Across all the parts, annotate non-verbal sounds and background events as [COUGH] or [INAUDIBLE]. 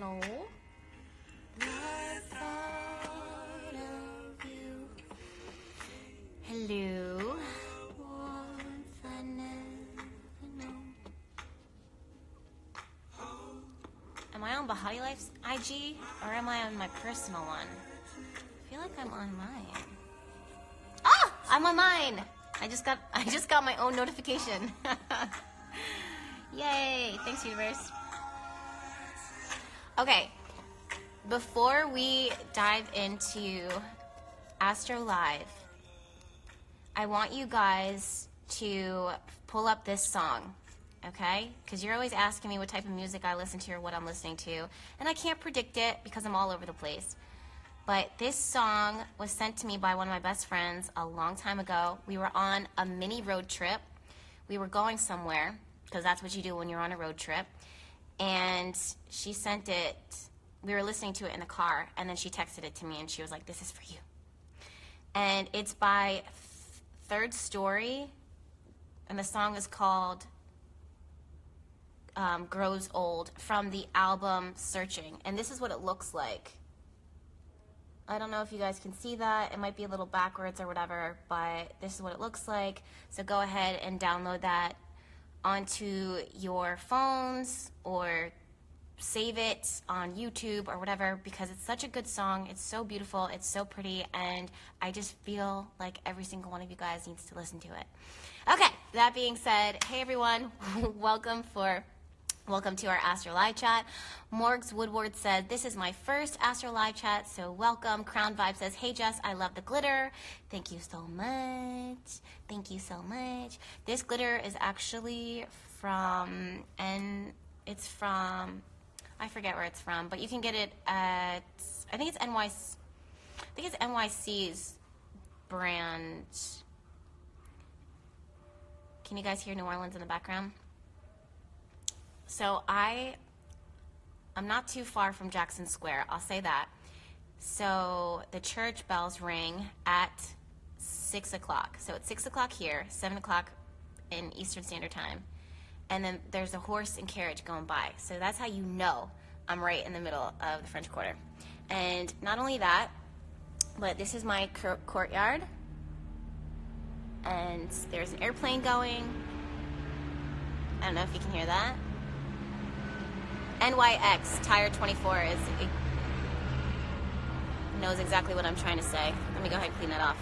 you. Hello. i'm I on Behati Life's IG or am I on my personal one? I feel like I'm on mine. Ah, I'm on mine. I just got [LAUGHS] I just got my own notification. [LAUGHS] Yay! Thanks, universe. Okay, before we dive into Astro Live, I want you guys to pull up this song, okay? Because you're always asking me what type of music I listen to or what I'm listening to, and I can't predict it because I'm all over the place. But this song was sent to me by one of my best friends a long time ago. We were on a mini road trip. We were going somewhere because that's what you do when you're on a road trip. And she sent it, we were listening to it in the car, and then she texted it to me and she was like, This is for you. And it's by Th- Third Story, and the song is called um, Grows Old from the album Searching. And this is what it looks like. I don't know if you guys can see that. It might be a little backwards or whatever, but this is what it looks like. So go ahead and download that onto your phones or save it on YouTube or whatever because it's such a good song. It's so beautiful, it's so pretty, and I just feel like every single one of you guys needs to listen to it. Okay, that being said, hey everyone, [LAUGHS] welcome for Welcome to our Astro Live chat. Morgs Woodward said, This is my first Astro Live chat, so welcome. Crown Vibe says, Hey Jess, I love the glitter. Thank you so much. Thank you so much. This glitter is actually from, and it's from, I forget where it's from, but you can get it at, I think it's NY, I think it's NYX's brand. Can you guys hear New Orleans in the background? So I I'm not too far from Jackson Square. I'll say that. So the church bells ring at six o'clock. So it's six o'clock here, seven o'clock in Eastern Standard Time, and then there's a horse and carriage going by. So that's how you know I'm right in the middle of the French Quarter. And not only that, but this is my courtyard, and there's an airplane going. I don't know if you can hear that. NYX Tire 24 is knows exactly what I'm trying to say. Let me go ahead and clean that off.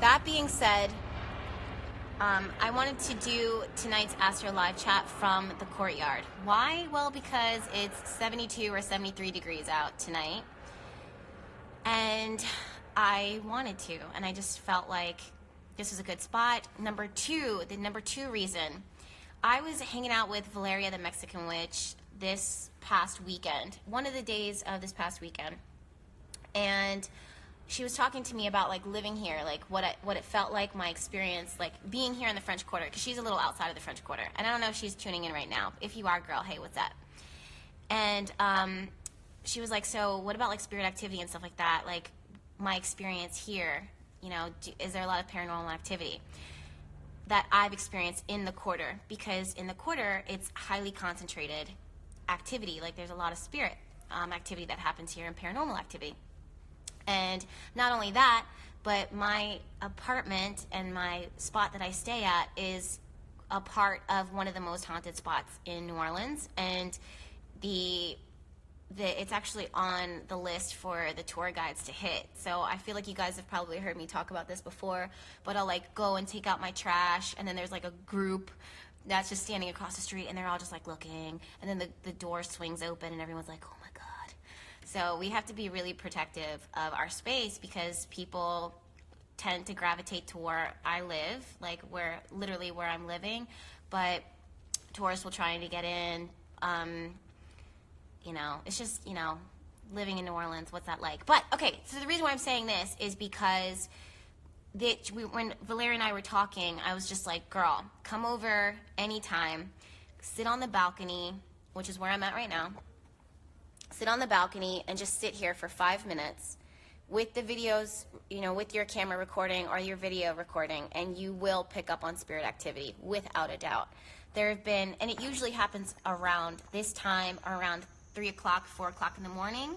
That being said, um, I wanted to do tonight's Astro Live chat from the courtyard. Why? Well, because it's 72 or 73 degrees out tonight. And I wanted to, and I just felt like this was a good spot. Number two, the number two reason I was hanging out with Valeria the Mexican Witch this past weekend, one of the days of this past weekend. And she was talking to me about like living here, like what it, what it felt like, my experience, like being here in the French Quarter, because she's a little outside of the French Quarter. And I don't know if she's tuning in right now. If you are, girl, hey, what's up? And um, she was like, so what about like spirit activity and stuff like that? Like my experience here, you know, do, is there a lot of paranormal activity? That I've experienced in the quarter because in the quarter it's highly concentrated activity. Like there's a lot of spirit um, activity that happens here and paranormal activity. And not only that, but my apartment and my spot that I stay at is a part of one of the most haunted spots in New Orleans. And the the, it's actually on the list for the tour guides to hit. So I feel like you guys have probably heard me talk about this before, but I'll like go and take out my trash, and then there's like a group that's just standing across the street, and they're all just like looking, and then the, the door swings open, and everyone's like, oh my God. So we have to be really protective of our space because people tend to gravitate to where I live, like where literally where I'm living, but tourists will try to get in. Um, you know, it's just, you know, living in New Orleans, what's that like? But okay, so the reason why I'm saying this is because that we, when Valeria and I were talking, I was just like, girl, come over anytime, sit on the balcony, which is where I'm at right now. Sit on the balcony and just sit here for five minutes with the videos, you know, with your camera recording or your video recording, and you will pick up on spirit activity without a doubt. There have been, and it usually happens around this time, around 3 o'clock, 4 o'clock in the morning.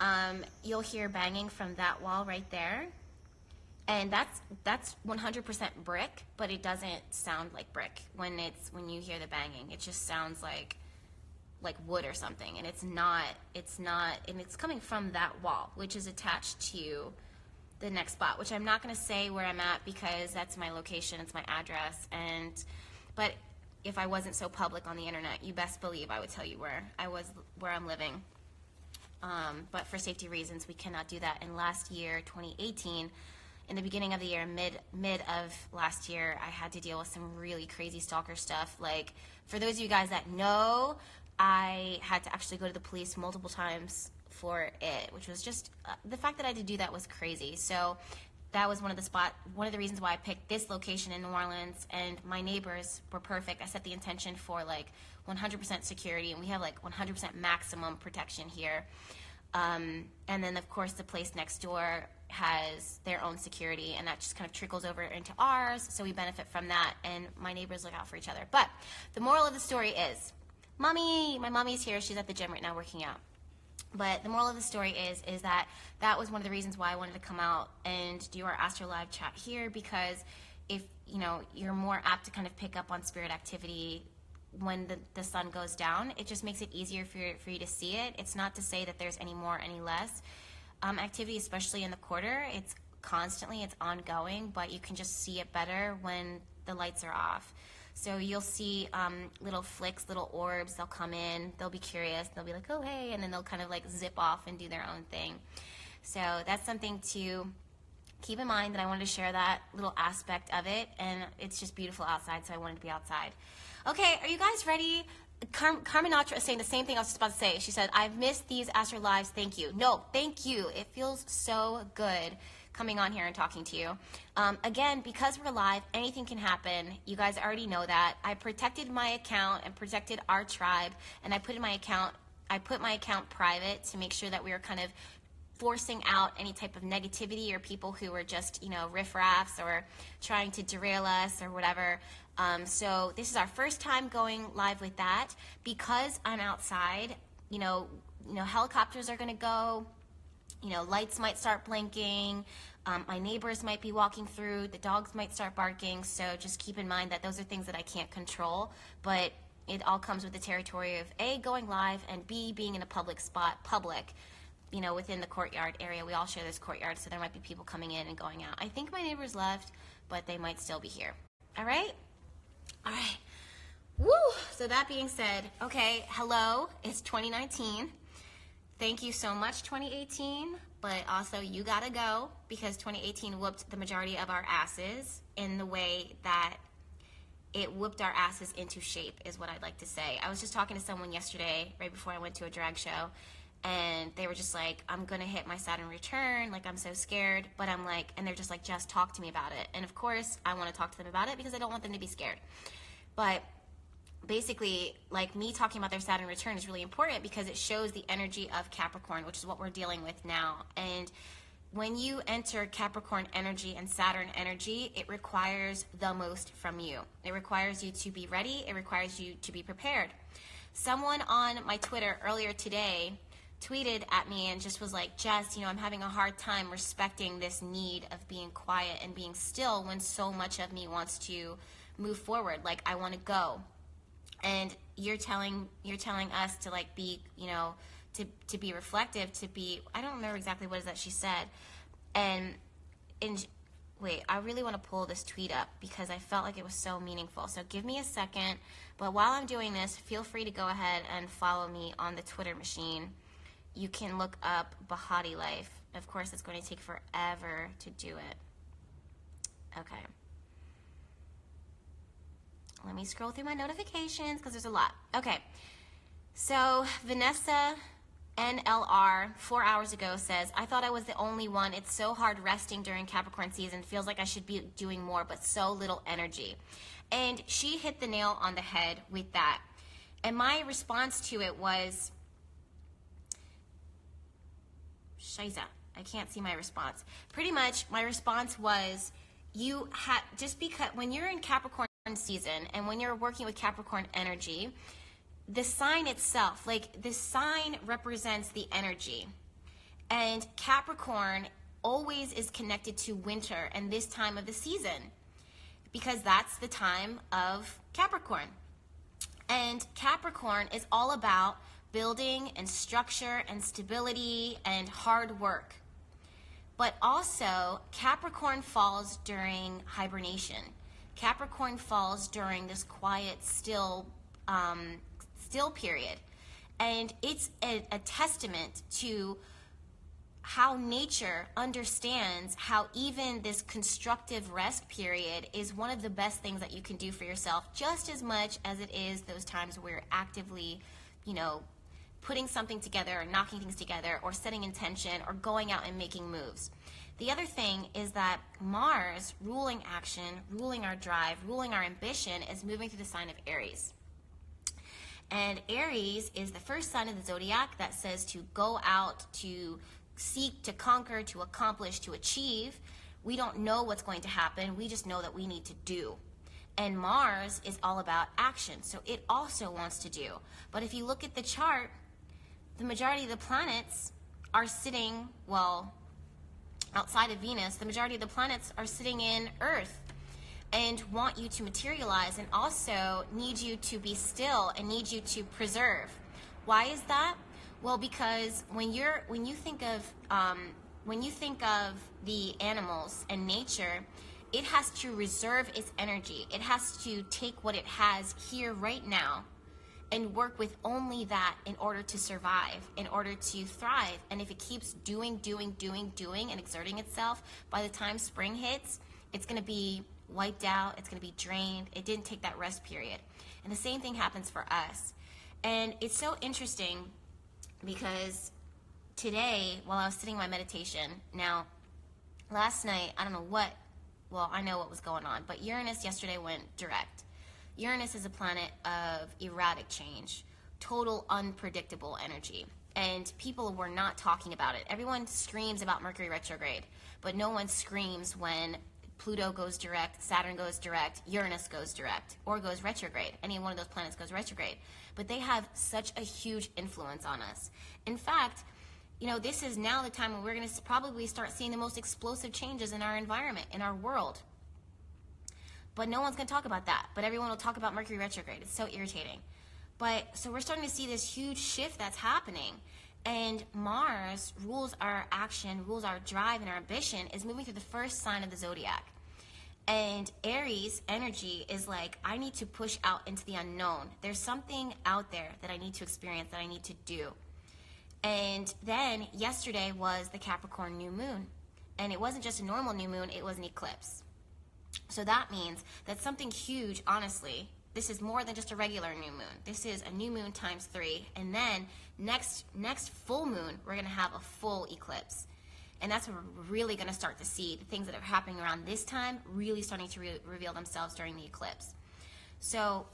Um, you'll hear banging from that wall right there. And that's that's 100% brick, but it doesn't sound like brick when it's when you hear the banging. It just sounds like like wood or something and it's not it's not and it's coming from that wall which is attached to the next spot which i'm not going to say where i'm at because that's my location it's my address and but if i wasn't so public on the internet you best believe i would tell you where i was where i'm living. Um, but for safety reasons we cannot do that. And last year 2018 in the beginning of the year mid mid of last year i had to deal with some really crazy stalker stuff. Like for those of you guys that know I had to actually go to the police multiple times for it, which was just uh, the fact that I had to do that was crazy. So that was one of the spot one of the reasons why I picked this location in New Orleans and my neighbors were perfect. I set the intention for like 100% security and we have like 100% maximum protection here. Um, and then of course the place next door has their own security and that just kind of trickles over into ours so we benefit from that and my neighbors look out for each other. But the moral of the story is mommy, my mommy's here. She's at the gym right now working out. But the moral of the story is is that that was one of the reasons why I wanted to come out and do our Astro Live chat here because if you know you're more apt to kind of pick up on spirit activity when the, the sun goes down, it just makes it easier for you, for you to see it. It's not to say that there's any more, any less um, activity, especially in the quarter. It's constantly, it's ongoing, but you can just see it better when the lights are off. So you'll see um, little flicks, little orbs. They'll come in. They'll be curious. They'll be like, "Oh, hey," and then they'll kind of like zip off and do their own thing. So that's something to keep in mind. That I wanted to share that little aspect of it, and it's just beautiful outside. So I wanted to be outside. Okay, are you guys ready? Car- Carmen is saying the same thing I was just about to say. She said, "I've missed these Astro Lives. Thank you." No, thank you. It feels so good coming on here and talking to you. Um, again, because we're live, anything can happen. You guys already know that. I protected my account and protected our tribe, and I put in my account. I put my account private to make sure that we were kind of forcing out any type of negativity or people who were just, you know, riffraffs or trying to derail us or whatever. Um, so this is our first time going live with that because I'm outside. You know, you know, helicopters are going to go you know, lights might start blinking. Um, my neighbors might be walking through. The dogs might start barking. So just keep in mind that those are things that I can't control. But it all comes with the territory of A, going live, and B, being in a public spot, public, you know, within the courtyard area. We all share this courtyard, so there might be people coming in and going out. I think my neighbors left, but they might still be here. All right? All right. Woo! So that being said, okay, hello, it's 2019 thank you so much 2018 but also you gotta go because 2018 whooped the majority of our asses in the way that it whooped our asses into shape is what i'd like to say. I was just talking to someone yesterday right before i went to a drag show and they were just like i'm gonna hit my saturn return like i'm so scared but i'm like and they're just like just talk to me about it. And of course i want to talk to them about it because i don't want them to be scared. But basically like me talking about their Saturn return is really important because it shows the energy of Capricorn, which is what we're dealing with now. And when you enter Capricorn energy and Saturn energy, it requires the most from you. It requires you to be ready, it requires you to be prepared. Someone on my Twitter earlier today tweeted at me and just was like, Jess, you know, I'm having a hard time respecting this need of being quiet and being still when so much of me wants to move forward. Like, I want to go and you're telling you're telling us to like be you know to to be reflective to be i don't remember exactly what is that she said. And and wait i really want to pull this tweet up because i felt like it was so meaningful. So give me a second but while i'm doing this feel free to go ahead and follow me on the twitter machine. You can look up Behati Life. Of course it's going to take forever to do it. Okay let me scroll through my notifications because there's a lot. Okay. So Vanessa NLR four hours ago says, I thought I was the only one. It's so hard resting during Capricorn season. Feels like I should be doing more, but so little energy. And she hit the nail on the head with that. And my response to it was, Shiza. I can't see my response. Pretty much, my response was you had just because when you're in Capricorn season and when you're working with Capricorn energy, the sign itself, like the sign represents the energy. And Capricorn always is connected to winter and this time of the season because that's the time of Capricorn. And Capricorn is all about building and structure and stability and hard work. But also, Capricorn falls during hibernation. Capricorn falls during this quiet, still, um, still period. And it's a, a testament to how nature understands how even this constructive rest period is one of the best things that you can do for yourself, just as much as it is those times where you're actively, you know, putting something together or knocking things together or setting intention or going out and making moves. The other thing is that Mars, ruling action, ruling our drive, ruling our ambition, is moving through the sign of Aries. And Aries is the first sign of the zodiac that says to go out, to seek, to conquer, to accomplish, to achieve. We don't know what's going to happen. We just know that we need to do. And Mars is all about action. So it also wants to do. But if you look at the chart, the majority of the planets are sitting, well, outside of Venus, the majority of the planets are sitting in Earth and want you to materialize and also need you to be still and need you to preserve. Why is that? Well, because when you're when you think of um, when you think of the animals and nature, it has to reserve its energy. It has to take what it has here right now and work with only that in order to survive, in order to thrive. And if it keeps doing, doing, doing, doing, and exerting itself, by the time spring hits, it's going to be wiped out, it's going to be drained. It didn't take that rest period. And the same thing happens for us. And it's so interesting because today, while I was sitting my meditation, now, last night, I don't know what, well, I know what was going on, but Uranus yesterday went direct. Uranus is a planet of erratic change, total unpredictable energy. And people were not talking about it. Everyone screams about Mercury retrograde, but no one screams when Pluto goes direct, Saturn goes direct, Uranus goes direct, or goes retrograde. Any one of those planets goes retrograde. But they have such a huge influence on us. In fact, you know, this is now the time when we're going to probably start seeing the most explosive changes in our environment, in our world. But no one's going to talk about that. But everyone will talk about Mercury retrograde. It's so irritating. But so we're starting to see this huge shift that's happening. And Mars rules our action, rules our drive and our ambition, is moving through the first sign of the zodiac. And Aries energy is like, I need to push out into the unknown. There's something out there that I need to experience, that I need to do. And then yesterday was the Capricorn new moon. And it wasn't just a normal new moon, it was an eclipse. So that means that something huge, honestly, this is more than just a regular new moon. This is a new moon times three. And then next next full moon, we're gonna have a full eclipse. And that's when we're really gonna start to see the things that are happening around this time really starting to re- reveal themselves during the eclipse. So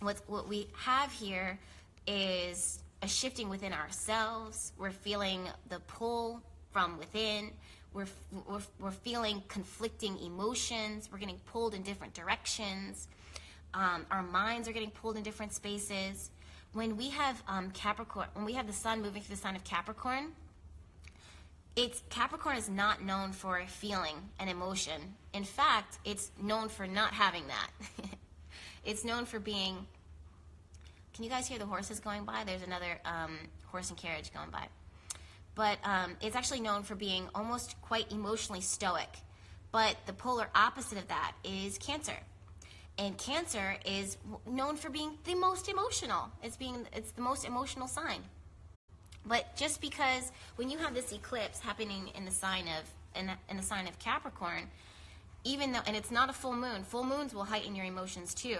what, what we have here is a shifting within ourselves. We're feeling the pull from within. We're, we're, we're feeling conflicting emotions. We're getting pulled in different directions. Um, our minds are getting pulled in different spaces. When we have um, Capricorn, when we have the sun moving through the sign of Capricorn, it's Capricorn is not known for feeling and emotion. In fact, it's known for not having that. [LAUGHS] it's known for being. Can you guys hear the horses going by? There's another um, horse and carriage going by but um, it's actually known for being almost quite emotionally stoic. But the polar opposite of that is Cancer. And Cancer is known for being the most emotional. It's being it's the most emotional sign. But just because when you have this eclipse happening in the sign of in the, in the sign of Capricorn, even though and it's not a full moon, full moons will heighten your emotions too.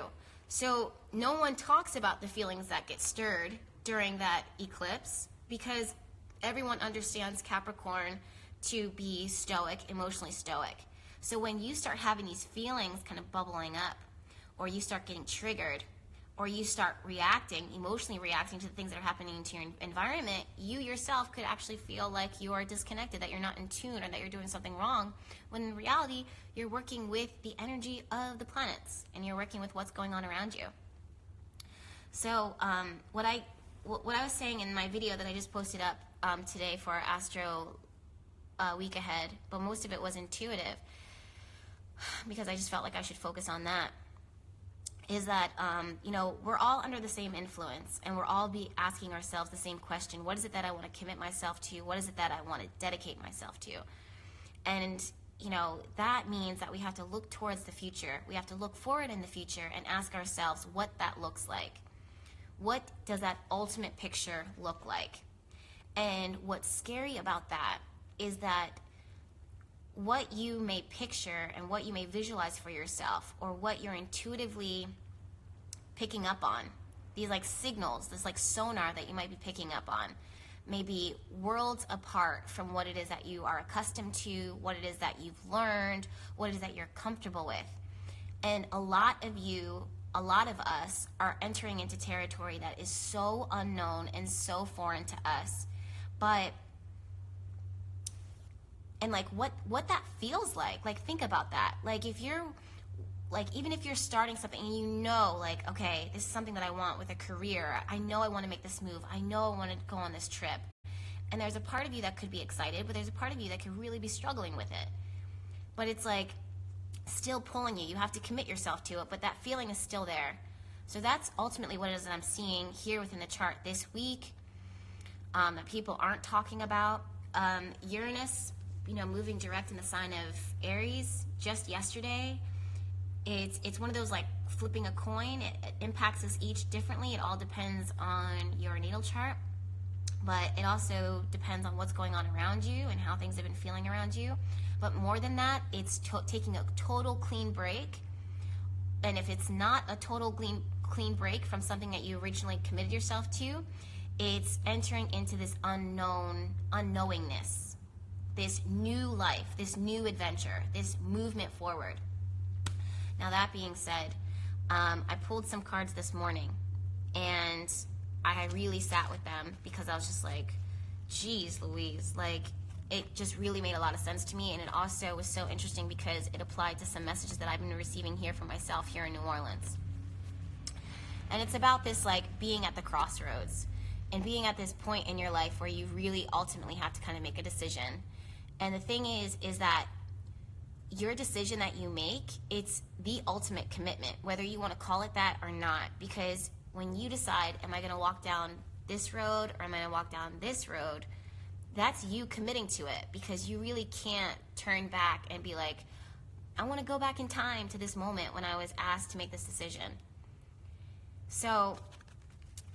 So no one talks about the feelings that get stirred during that eclipse because everyone understands Capricorn to be stoic, emotionally stoic. So when you start having these feelings kind of bubbling up, or you start getting triggered, or you start reacting, emotionally reacting to the things that are happening to your environment, you yourself could actually feel like you are disconnected, that you're not in tune, or that you're doing something wrong. When in reality, you're working with the energy of the planets and you're working with what's going on around you. So, um, what I what I was saying in my video that I just posted up um, today for our Astro uh, Week Ahead, but most of it was intuitive [SIGHS] because I just felt like I should focus on that is that um, you know we're all under the same influence and we're all be asking ourselves the same question what is it that i want to commit myself to? What is it that i want to dedicate myself to? And you know that means that we have to look towards the future. We have to look forward in the future and ask ourselves what that looks like. What does that ultimate picture look like and what's scary about that is that what you may picture and what you may visualize for yourself or what you're intuitively picking up on these like signals this like sonar that you might be picking up on maybe worlds apart from what it is that you are accustomed to what it is that you've learned what it is that you're comfortable with. And a lot of you a lot of us are entering into territory that is so unknown and so foreign to us but and like what what that feels like like think about that. Like if you're like even if you're starting something and you know like okay this is something that i want with a career. I know i want to make this move. I know i want to go on this trip. And there's a part of you that could be excited but there's a part of you that could really be struggling with it. But it's like still pulling you. You have to commit yourself to it but that feeling is still there. So that's ultimately what it is that i'm seeing here within the chart this week um, that people aren't talking about um, uranus you know, moving direct in the sign of Aries just yesterday. It's it's one of those like flipping a coin. It, it impacts us each differently. It all depends on your natal chart, but it also depends on what's going on around you and how things have been feeling around you. But more than that, it's to- taking a total clean break. And if it's not a total clean clean break from something that you originally committed yourself to, it's entering into this unknown unknowingness this new life, this new adventure, this movement forward. Now, that being said, um, I pulled some cards this morning and I really sat with them because I was just like, geez, Louise, like, it just really made a lot of sense to me. And it also was so interesting because it applied to some messages that I've been receiving here for myself here in New Orleans. And it's about this, like, being at the crossroads and being at this point in your life where you really ultimately have to kind of make a decision and the thing is, is that your decision that you make, it's the ultimate commitment, whether you want to call it that or not. Because when you decide, am I going to walk down this road or am I going to walk down this road? That's you committing to it because you really can't turn back and be like, I want to go back in time to this moment when I was asked to make this decision. So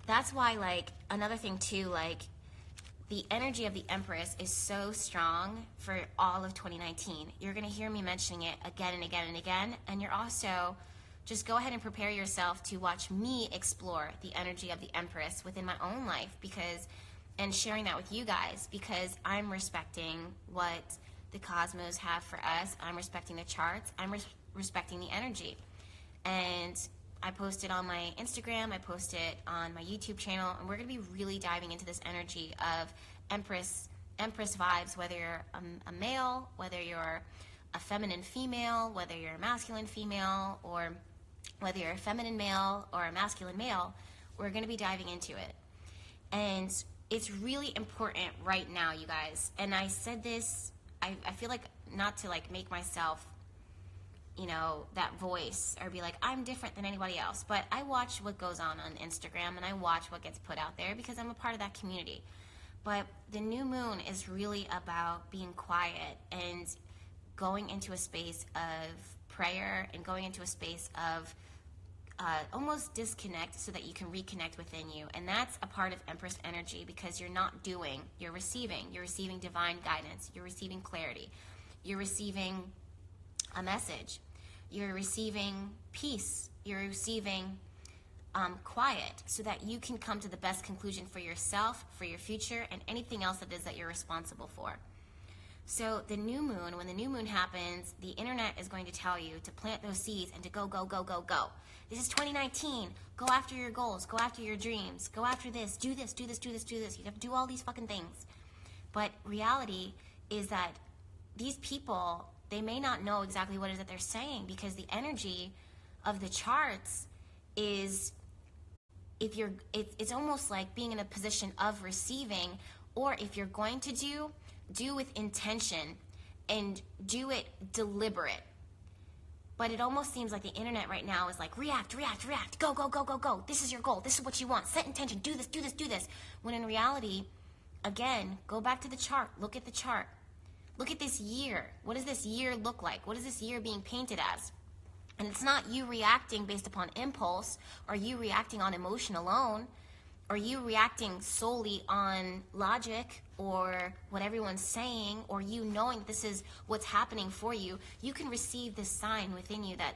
that's why, like, another thing too, like, the energy of the Empress is so strong for all of 2019. You're going to hear me mentioning it again and again and again. And you're also just go ahead and prepare yourself to watch me explore the energy of the Empress within my own life because, and sharing that with you guys because I'm respecting what the cosmos have for us. I'm respecting the charts. I'm res- respecting the energy. And I post it on my Instagram, I post it on my YouTube channel, and we're going to be really diving into this energy of Empress Empress vibes, whether you're a, a male, whether you're a feminine female, whether you're a masculine female, or whether you're a feminine male or a masculine male, we're going to be diving into it. And it's really important right now, you guys. And I said this, I, I feel like not to like make myself you know, that voice or be like, I'm different than anybody else. But I watch what goes on on Instagram and I watch what gets put out there because I'm a part of that community. But the new moon is really about being quiet and going into a space of prayer and going into a space of uh, almost disconnect so that you can reconnect within you. And that's a part of Empress energy because you're not doing, you're receiving. You're receiving divine guidance, you're receiving clarity, you're receiving a message. You're receiving peace. You're receiving um, quiet so that you can come to the best conclusion for yourself, for your future, and anything else that is that you're responsible for. So the new moon, when the new moon happens, the internet is going to tell you to plant those seeds and to go, go, go, go, go. This is 2019. Go after your goals. Go after your dreams. Go after this. Do this, do this, do this, do this. You have to do all these fucking things. But reality is that these people, they may not know exactly what it is that they're saying because the energy of the charts is if you're it, it's almost like being in a position of receiving or if you're going to do do with intention and do it deliberate. But it almost seems like the internet right now is like react react react go go go go go. This is your goal. This is what you want. Set intention. Do this do this do this. When in reality again go back to the chart. Look at the chart look at this year what does this year look like what is this year being painted as and it's not you reacting based upon impulse or you reacting on emotion alone or you reacting solely on logic or what everyone's saying or you knowing this is what's happening for you. You can receive this sign within you that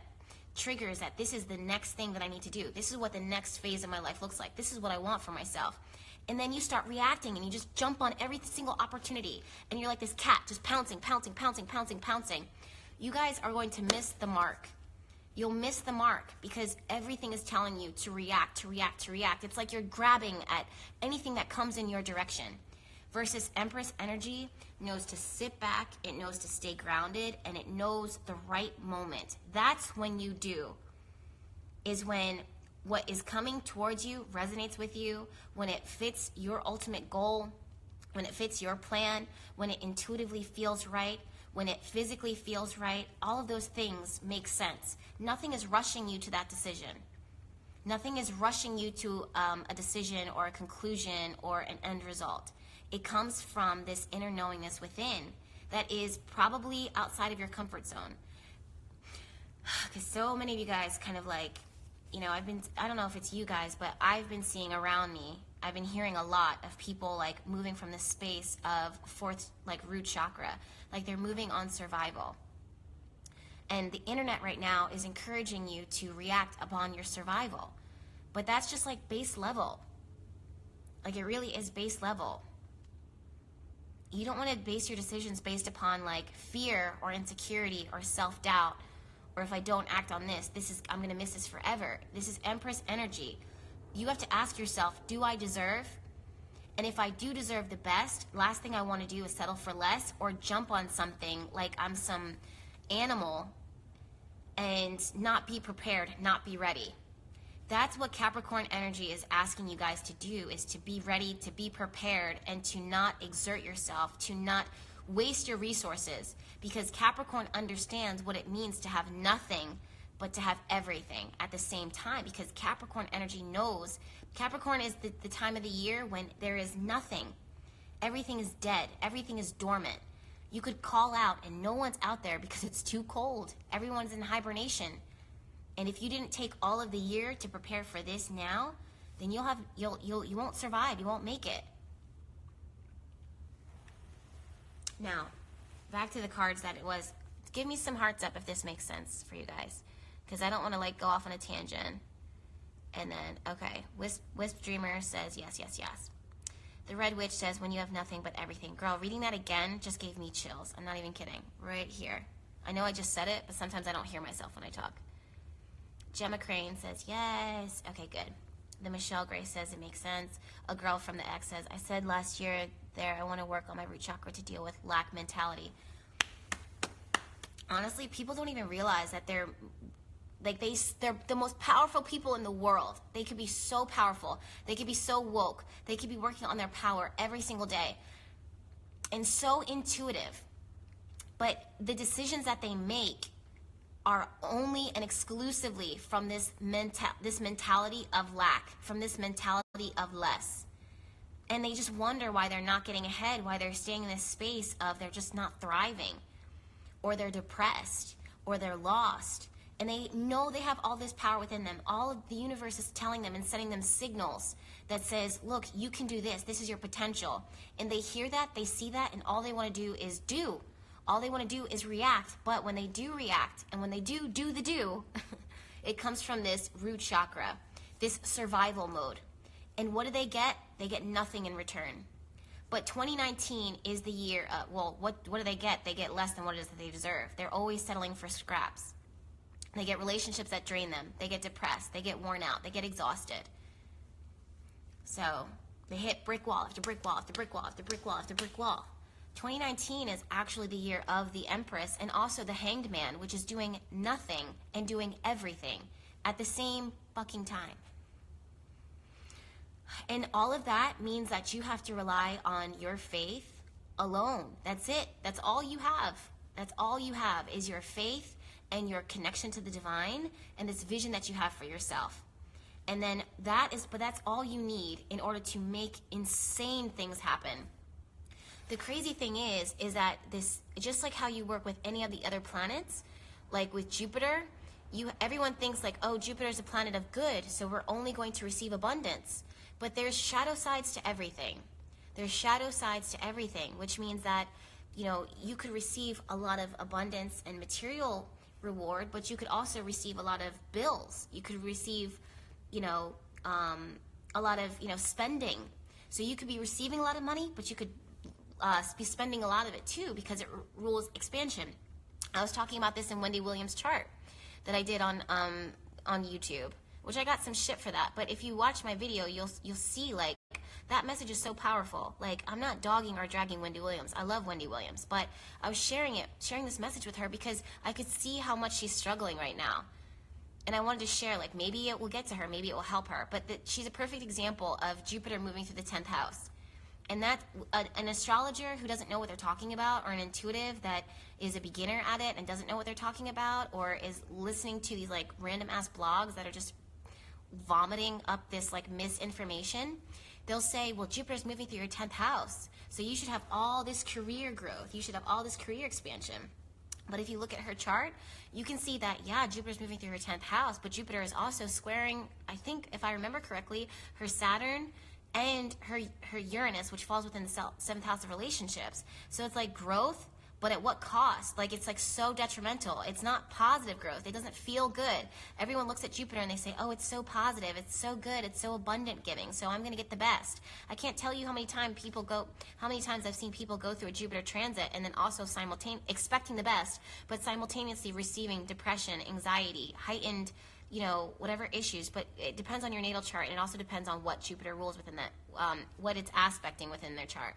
triggers that this is the next thing that I need to do. This is what the next phase of my life looks like. This is what I want for myself. And then you start reacting and you just jump on every single opportunity. And you're like this cat, just pouncing, pouncing, pouncing, pouncing, pouncing. You guys are going to miss the mark you'll miss the mark because everything is telling you to react, to react, to react. It's like you're grabbing at anything that comes in your direction. Versus Empress energy knows to sit back, it knows to stay grounded, and it knows the right moment. That's when you do, is when what is coming towards you resonates with you, when it fits your ultimate goal, when it fits your plan, when it intuitively feels right, when it physically feels right, all of those things make sense. Nothing is rushing you to that decision. Nothing is rushing you to um, a decision or a conclusion or an end result. It comes from this inner knowingness within that is probably outside of your comfort zone. [SIGHS] Because so many of you guys kind of like, you know, I've been, I don't know if it's you guys, but I've been seeing around me, I've been hearing a lot of people like moving from the space of fourth, like root chakra, like they're moving on survival. And the internet right now is encouraging you to react upon your survival. But that's just like base level. Like it really is base level. You don't want to base your decisions based upon like fear or insecurity or self doubt or if I don't act on this, this is I'm to miss this forever. This is empress energy. You have to ask yourself, do I deserve and if I do deserve the best, last thing I want to do is settle for less or jump on something like I'm some animal and not be prepared, not be ready. That's what Capricorn energy is asking you guys to do is to be ready, to be prepared and to not exert yourself, to not waste your resources because Capricorn understands what it means to have nothing but to have everything at the same time because Capricorn energy knows Capricorn is the, the time of the year when there is nothing. Everything is dead, everything is dormant. You could call out and no one's out there because it's too cold. Everyone's in hibernation. And if you didn't take all of the year to prepare for this now, then you'll have you'll you'll you won't survive. You won't make it. Now, back to the cards that it was. Give me some hearts up if this makes sense for you guys because I don't want to like go off on a tangent. And then, okay, Wisp, Wisp Dreamer says yes, yes, yes. The Red Witch says when you have nothing but everything. Girl, reading that again just gave me chills. I'm not even kidding. Right here. I know I just said it, but sometimes I don't hear myself when I talk. Gemma Crane says yes. Okay, good. The Michelle Gray says it makes sense. A girl from the X says, I said last year there I want to work on my root chakra to deal with lack mentality. Honestly, people don't even realize that they're like they they're the most powerful people in the world. They could be so powerful. They could be so woke. They could be working on their power every single day. And so intuitive. But the decisions that they make are only and exclusively from this mental this mentality of lack from this mentality of less and they just wonder why they're not getting ahead why they're staying in this space of they're just not thriving or they're depressed or they're lost and they know they have all this power within them. All of the universe is telling them and sending them signals that says, "Look, you can do this. This is your potential." And they hear that, they see that, and all they want to do is do. All they want to do is react. But when they do react, and when they do do the do, [LAUGHS] it comes from this root chakra, this survival mode. And what do they get? They get nothing in return. But 2019 is the year. Uh, well, what what do they get? They get less than what it is that they deserve. They're always settling for scraps. They get relationships that drain them. They get depressed. They get worn out. They get exhausted. So they hit brick wall after brick wall after brick wall after brick wall after brick wall. 2019 is actually the year of the Empress and also the Hanged Man, which is doing nothing and doing everything at the same fucking time. And all of that means that you have to rely on your faith alone. That's it. That's all you have. That's all you have is your faith and your connection to the divine and this vision that you have for yourself. And then that is, but that's all you need in order to make insane things happen. The crazy thing is, is that this, just like how you work with any of the other planets, like with Jupiter, you, everyone thinks like, oh, Jupiter is a planet of good, so we're only going to receive abundance. But there's shadow sides to everything. There's shadow sides to everything, which means that, you know, you could receive a lot of abundance and material reward, but you could also receive a lot of bills. You could receive, you know, um, a lot of, you know, spending. So you could be receiving a lot of money, but you could uh, be spending a lot of it too because it rules expansion. I was talking about this in Wendy Williams' chart that I did on um, on YouTube which I got some shit for that. But if you watch my video, you'll you'll see like that message is so powerful. Like I'm not dogging or dragging Wendy Williams. I love Wendy Williams, but I was sharing it, sharing this message with her because I could see how much she's struggling right now. And I wanted to share, like, maybe it will get to her, maybe it will help her. But the, she's a perfect example of Jupiter moving through the 10th house. And that, an astrologer who doesn't know what they're talking about, or an intuitive that is a beginner at it and doesn't know what they're talking about, or is listening to these, like, random ass blogs that are just vomiting up this like misinformation, they'll say, well, Jupiter's moving through your 10th house. So you should have all this career growth. You should have all this career expansion. But if you look at her chart, you can see that, yeah, Jupiter's moving through her 10th house, but Jupiter is also squaring, I think, if I remember correctly, her Saturn and her, her Uranus, which falls within the seventh house of relationships. So it's like growth but at what cost? Like it's like so detrimental. It's not positive growth. It doesn't feel good. Everyone looks at Jupiter and they say, "Oh, it's so positive. It's so good. It's so abundant giving. So I'm going to get the best." I can't tell you how many times people go how many times I've seen people go through a Jupiter transit and then also simultaneously expecting the best, but simultaneously receiving depression, anxiety, heightened you know, whatever issues, but it depends on your natal chart, and it also depends on what Jupiter rules within that, um, what it's aspecting within their chart.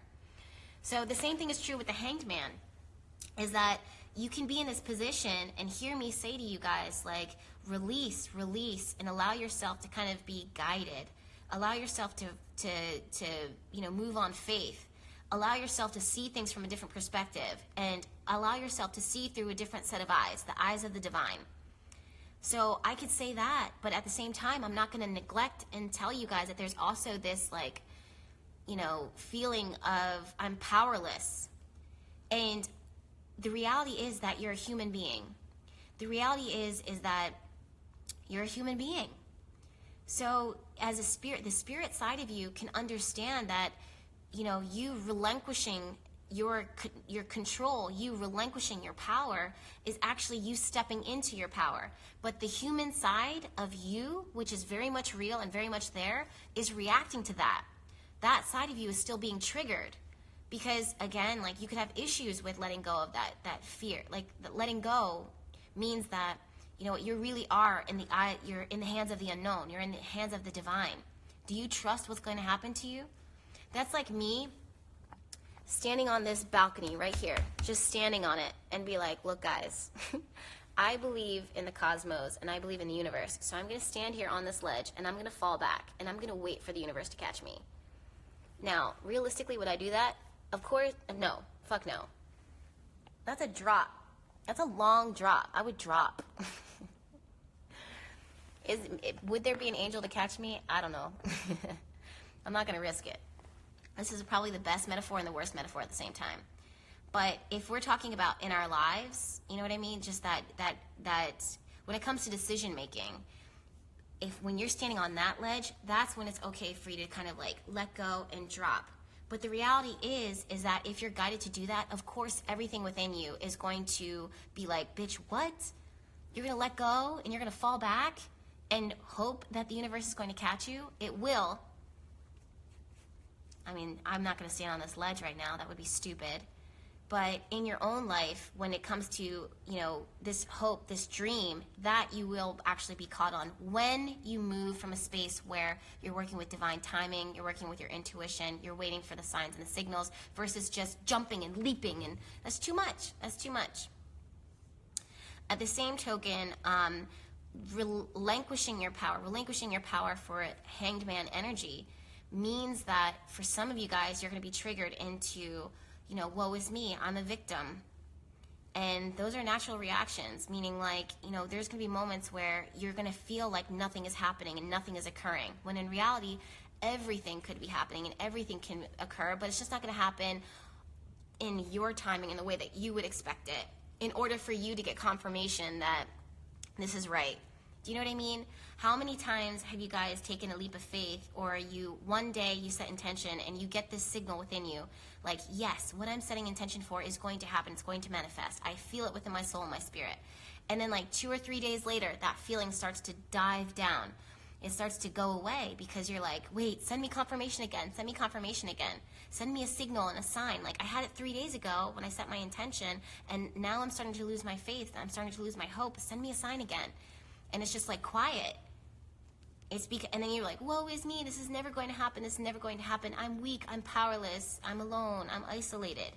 So the same thing is true with the Hanged Man is that you can be in this position and hear me say to you guys, like, release, release, and allow yourself to kind of be guided. Allow yourself to, to, to you know, move on faith. Allow yourself to see things from a different perspective and allow yourself to see through a different set of eyes, the eyes of the divine. So I could say that, but at the same time, I'm not going to neglect and tell you guys that there's also this, like, you know, feeling of I'm powerless. And the reality is that you're a human being. The reality is is that you're a human being. So as a spirit, the spirit side of you can understand that you know, you relinquishing your your control, you relinquishing your power is actually you stepping into your power. But the human side of you, which is very much real and very much there, is reacting to that. That side of you is still being triggered because again like you could have issues with letting go of that that fear like letting go means that you know you really are in the eye you're in the hands of the unknown you're in the hands of the divine do you trust what's going to happen to you that's like me standing on this balcony right here just standing on it and be like look guys [LAUGHS] I believe in the cosmos and I believe in the universe. So I'm going to stand here on this ledge and I'm going to fall back and I'm going to wait for the universe to catch me. Now, realistically, would I do that? Of course, no. Fuck no. That's a drop. That's a long drop. I would drop. [LAUGHS] Is would there be an angel to catch me? I don't know. [LAUGHS] I'm not going to risk it. This is probably the best metaphor and the worst metaphor at the same time. But if we're talking about in our lives, you know what I mean? Just that that that when it comes to decision making, if when you're standing on that ledge, that's when it's okay for you to kind of like let go and drop but the reality is, is that if you're guided to do that, of course, everything within you is going to be like, bitch, what? You're going to let go and you're going to fall back and hope that the universe is going to catch you? It will. I mean, I'm not going to stand on this ledge right now. That would be stupid. But in your own life, when it comes to, you know, this hope, this dream, that you will actually be caught on when you move from a space where you're working with divine timing, you're working with your intuition, you're waiting for the signs and the signals versus just jumping and leaping. And that's too much. That's too much. At the same token, um, relinquishing your power, relinquishing your power for hanged man energy means that for some of you guys, you're going to be triggered into you know, woe is me, I'm a victim. And those are natural reactions, meaning like, you know, there's gonna be moments where you're gonna feel like nothing is happening and nothing is occurring. When in reality, everything could be happening and everything can occur, but it's just not gonna happen in your timing in the way that you would expect it in order for you to get confirmation that this is right. You know what I mean? How many times have you guys taken a leap of faith or you one day you set intention and you get this signal within you like, yes, what I'm setting intention for is going to happen, it's going to manifest. I feel it within my soul and my spirit. And then like 2 or 3 days later, that feeling starts to dive down. It starts to go away because you're like, wait, send me confirmation again, send me confirmation again. Send me a signal and a sign. Like I had it 3 days ago when I set my intention and now I'm starting to lose my faith, I'm starting to lose my hope. Send me a sign again and it's just like quiet. It's because, and then you're like, woe is me, this is never going to happen, this is never going to happen. I'm weak, I'm powerless, I'm alone, I'm isolated.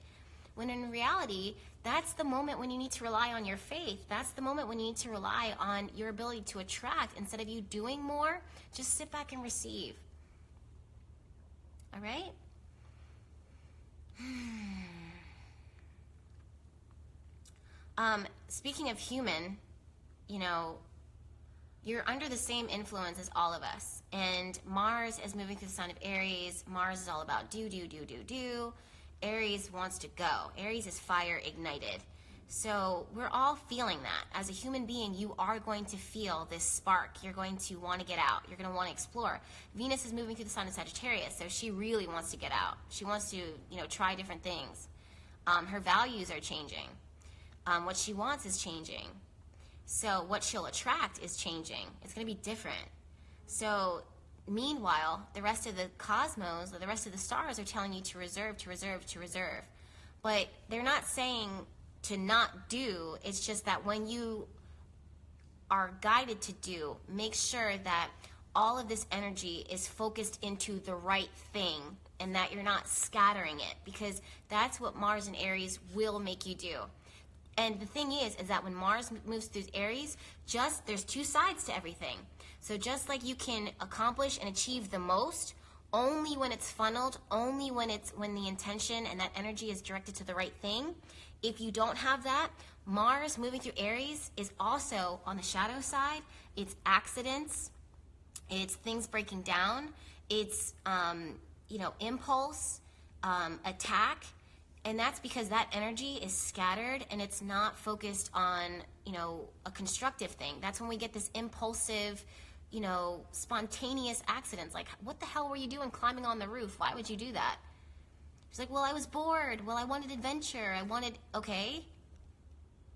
When in reality, that's the moment when you need to rely on your faith. That's the moment when you need to rely on your ability to attract. Instead of you doing more, just sit back and receive. All right? [SIGHS] um, speaking of human, you know, you're under the same influence as all of us. And Mars is moving through the sign of Aries. Mars is all about do, do, do, do, do. Aries wants to go. Aries is fire ignited. So we're all feeling that. As a human being, you are going to feel this spark. You're going to want to get out. You're going to want to explore. Venus is moving through the sign of Sagittarius, so she really wants to get out. She wants to, you know, try different things. Um, her values are changing. Um, what she wants is changing. So what she'll attract is changing. It's going to be different. So meanwhile, the rest of the cosmos, the rest of the stars are telling you to reserve, to reserve, to reserve. But they're not saying to not do. It's just that when you are guided to do, make sure that all of this energy is focused into the right thing and that you're not scattering it because that's what Mars and Aries will make you do. And the thing is, is that when Mars moves through Aries, just there's two sides to everything. So just like you can accomplish and achieve the most only when it's funneled, only when it's when the intention and that energy is directed to the right thing. If you don't have that, Mars moving through Aries is also on the shadow side. It's accidents, it's things breaking down, it's um, you know impulse, um, attack and that's because that energy is scattered and it's not focused on you know a constructive thing. That's when we get this impulsive you know spontaneous accidents. Like what the hell were you doing climbing on the roof? Why would you do that? She's like well i was bored. Well i wanted adventure. I wanted okay.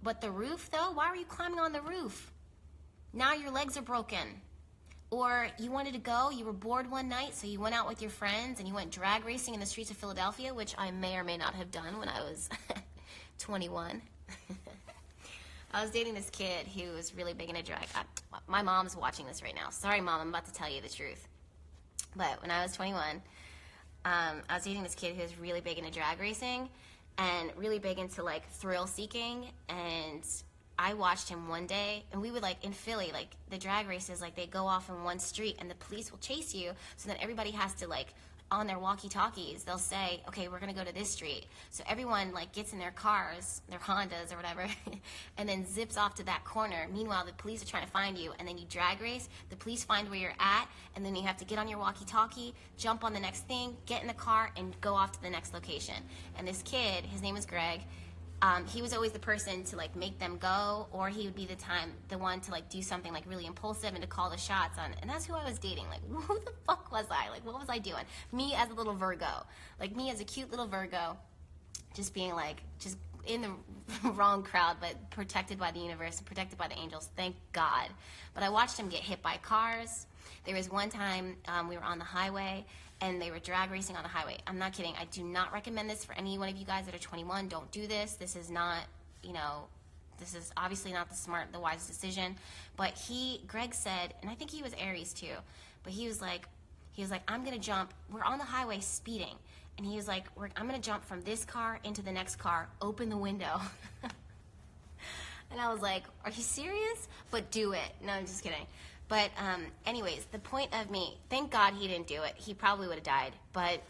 But the roof though why were you climbing on the roof? Now your legs are broken or you wanted to go, you were bored one night, so you went out with your friends and you went drag racing in the streets of Philadelphia, which I may or may not have done when I was [LAUGHS] 21. [LAUGHS] I was dating this kid who was really big into drag. I, my mom's watching this right now. Sorry, mom, I'm about to tell you the truth. But when I was 21, um, I was dating this kid who was really big into drag racing and really big into like thrill seeking and I watched him one day, and we would like in Philly, like the drag races, like they go off in one street, and the police will chase you, so that everybody has to like on their walkie-talkies, they'll say, "Okay, we're gonna go to this street." So everyone like gets in their cars, their Hondas or whatever, [LAUGHS] and then zips off to that corner. Meanwhile, the police are trying to find you, and then you drag race. The police find where you're at, and then you have to get on your walkie-talkie, jump on the next thing, get in the car, and go off to the next location. And this kid, his name is Greg um, he was always the person to like make them go, or he would be the time, the one to like do something like really impulsive and to call the shots on. And that's who I was dating. Like, [LAUGHS] who the fuck was I? Like, what was I doing? Me as a little Virgo, like me as a cute little Virgo, just being like, just in the [LAUGHS] wrong crowd, but protected by the universe and protected by the angels. Thank God. But I watched him get hit by cars. There was one time um, we were on the highway and they were drag racing on the highway. I'm not kidding. I do not recommend this for any one of you guys that are 21. Don't do this. This is not, you know, this is obviously not the smart, the wise decision. But he, Greg said, and I think he was Aries too, but he was like, he was like, I'm gonna jump. We're on the highway speeding, and he was like, I'm gonna jump from this car into the next car. Open the window. [LAUGHS] and I was like, Are you serious? But do it. No, I'm just kidding. But um, anyways, the point of me, thank God he didn't do it. He probably would have died, but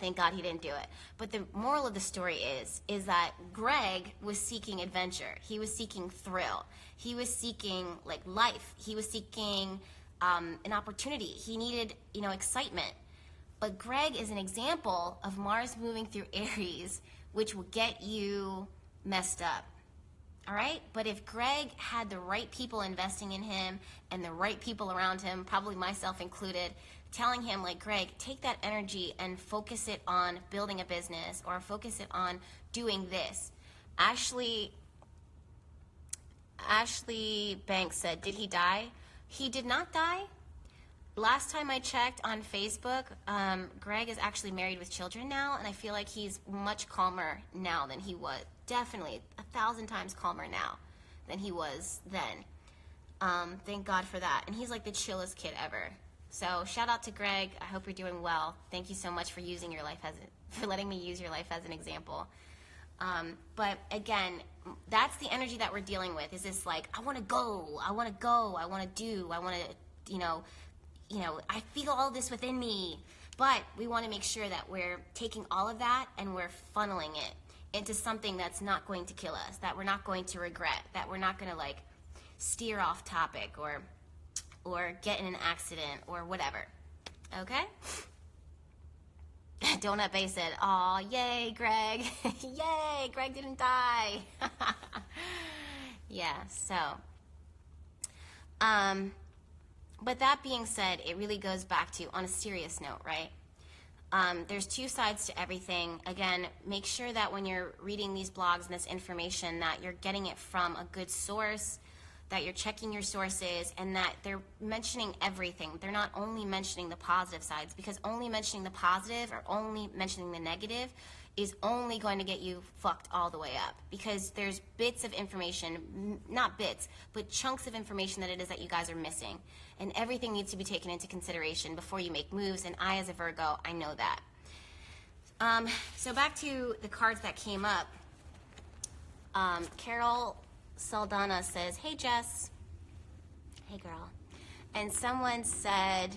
thank God he didn't do it. But the moral of the story is, is that Greg was seeking adventure. He was seeking thrill. He was seeking like life. He was seeking um, an opportunity. He needed, you know, excitement. But Greg is an example of Mars moving through [LAUGHS] Aries, which will get you messed up. All right? But if Greg had the right people investing in him and the right people around him, probably myself included, telling him, like, Greg, take that energy and focus it on building a business or focus it on doing this. Ashley. Ashley Banks said, Did he die? He did not die. Last time I checked on Facebook, um, Greg is actually married with children now, and I feel like he's much calmer now than he was. Definitely a thousand times calmer now than he was then. Um, thank God for that. And he's like the chillest kid ever. So shout out to Greg. I hope you're doing well. Thank you so much for using your life as a, [LAUGHS] for letting me use your life as an example. Um, but again, that's the energy that we're dealing with. Is this like I want to go, I want to go, I want to do, I want to, you know, you know, I feel all this within me. But we want to make sure that we're taking all of that and we're funneling it into something that's not going to kill us, that we're not going to regret, that we're not going to like steer off topic or or get in an accident or whatever. Okay? [LAUGHS] Donut Bay said, "Aw, yay, Greg! [LAUGHS] yay, Greg didn't die." [LAUGHS] yeah. So, um, but that being said, it really goes back to on a serious note, right? Um, there's two sides to everything. Again, make sure that when you're reading these blogs and this information, that you're getting it from a good source, that you're checking your sources, and that they're mentioning everything. They're not only mentioning the positive sides, because only mentioning the positive or only mentioning the negative is only going to get you fucked all the way up because there's bits of information, not bits, but chunks of information that it is that you guys are missing. And everything needs to be taken into consideration before you make moves. And I, as a Virgo, I know that. Um, so back to the cards that came up. Um, Carol Saldana says, Hey, Jess. Hey, girl. And someone said,